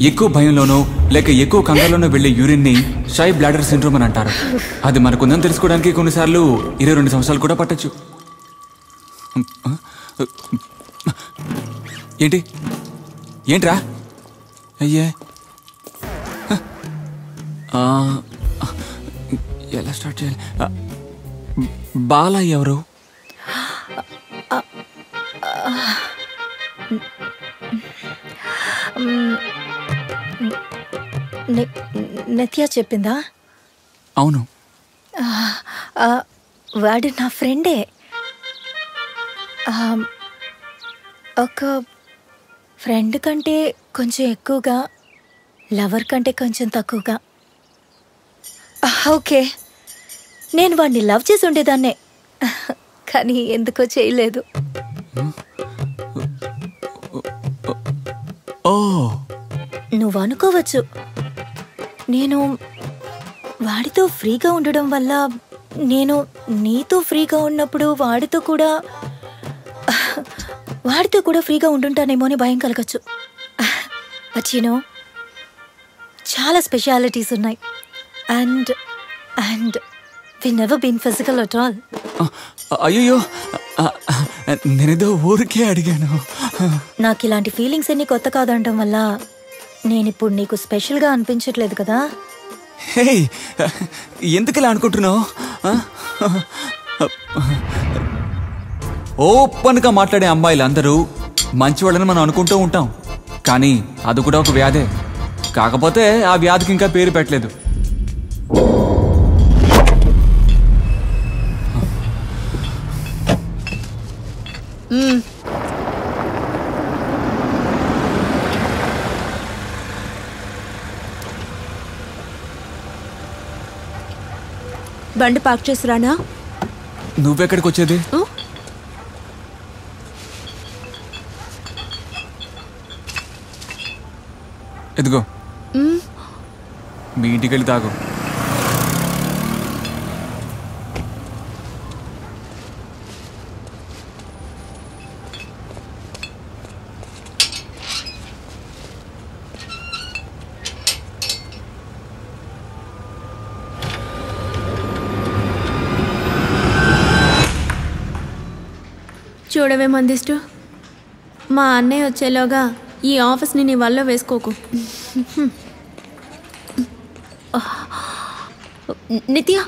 ఎక్కువ భయంలోనో లేక ఎక్కువ కంగారులోనో వెళ్ళే యూరిన్ని షై బ్లాడర్ సిండ్రోమ్ అని అంటారు. అది మనకుందని తెలుసుకోవడానికి కొన్నిసార్లు ఇరవై రెండు సంవత్సరాలు కూడా పట్టొచ్చు. ఏంటి? ఏంట్రా? అయ్యే. ఎలా స్టార్ట్ చేయాలి? బాలయ్య ఎవరు? నిత్య చెప్పిందా? అవును. వాడు నా ఫ్రెండే. ఒక ఫ్రెండ్ కంటే కొంచెం ఎక్కువగా లవర్ కంటే కొంచెం తక్కువగా. ఓకే. నేను వాడిని లవ్ చేసి ఉండేదాన్నే. కానీ ఎందుకో చేయలేదు. ఓ. నువ్వు అనుకోవచ్చు నేను వాడితో ఫ్రీగా ఉండడం వల్ల నేను నీతో ఫ్రీగా ఉన్నప్పుడు వాడితో కూడా వాడితో కూడా ఫ్రీగా ఉండుంటానేమో అని భయం కలగచ్చు. వచ్చినో చాలా స్పెషాలిటీస్ ఉన్నాయి. And and we never been physical at all అయ్యో నేనేదో ఊరికే అడిగాను. నాకు ఇలాంటి ఫీలింగ్స్ అన్ని కొత్త కాదనడం వల్ల నేను ఇప్పుడు నీకు స్పెషల్గా అనిపించట్లేదు కదా? హే ఎందుకు ఇలా అనుకుంటున్నావు? ఓపెన్గా మాట్లాడే అమ్మాయిలు అందరూ మంచివాళ్ళని మనం అనుకుంటూ ఉంటాం. కానీ అది కూడా ఒక వ్యాధే. కాకపోతే ఆ వ్యాధికి ఇంకా పేరు పెట్టలేదు. బండి పార్క్ చేసి రానా? నువ్వెక్కడికి వచ్చేది? ఎదుగో మీ ఇంటికి వెళ్ళి తాగు. చూడవే మందిష్టు. మా అన్నయ్య వచ్చేలోగా ఈ ఆఫీస్ని నీ వల్ల వేసుకోకు. నిత్య!